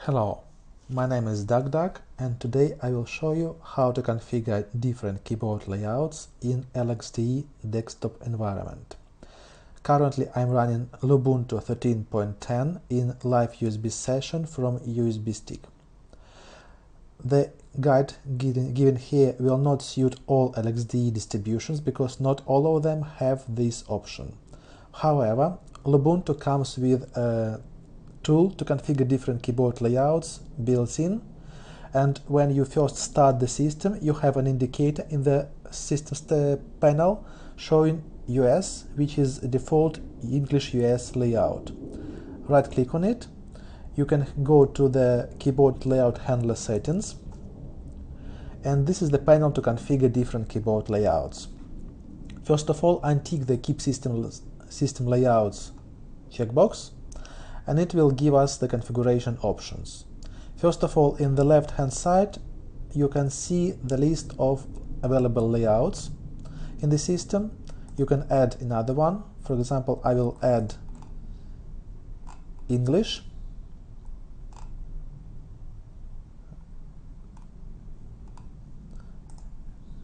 Hello, my name is DarkDuck and today I will show you how to configure different keyboard layouts in LXDE desktop environment. Currently I'm running Lubuntu 13.10 in live USB session from USB stick. The guide given here will not suit all LXDE distributions because not all of them have this option. However, Lubuntu comes with a tool to configure different keyboard layouts built in and when you first start the system you have an indicator in the system panel showing US which is default English US layout. Right click on it you can go to the keyboard layout handler settings and this is the panel to configure different keyboard layouts. First of all untick the keep system, system layouts checkbox and it will give us the configuration options. First of all, in the left hand side, you can see the list of available layouts in the system. You can add another one. For example, I will add English.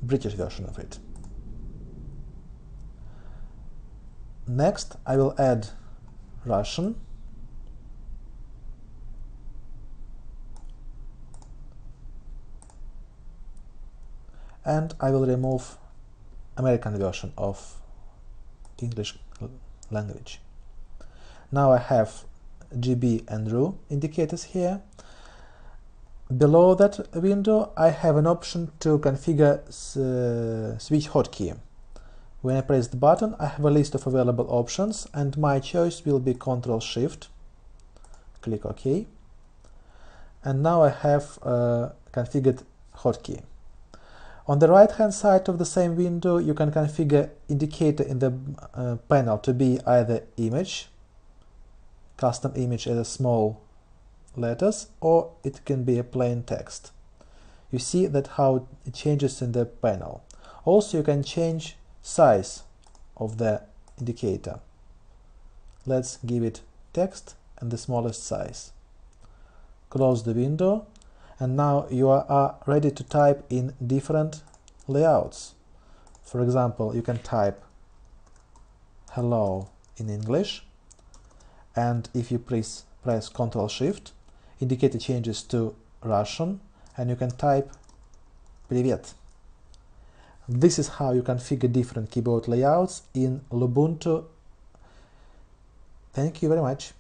British version of it. Next, I will add Russian. And I will remove American version of English language. Now I have GB and RU indicators here. Below that window I have an option to configure uh, switch hotkey. When I press the button I have a list of available options and my choice will be Ctrl Shift. Click OK. And now I have a configured hotkey. On the right hand side of the same window you can configure indicator in the uh, panel to be either image, custom image as a small letters or it can be a plain text. You see that how it changes in the panel. Also you can change size of the indicator. Let's give it text and the smallest size. Close the window and now you are ready to type in different layouts. For example, you can type hello in English and if you press, press Ctrl Shift, indicator changes to Russian and you can type Privet. This is how you configure different keyboard layouts in Lubuntu. Thank you very much.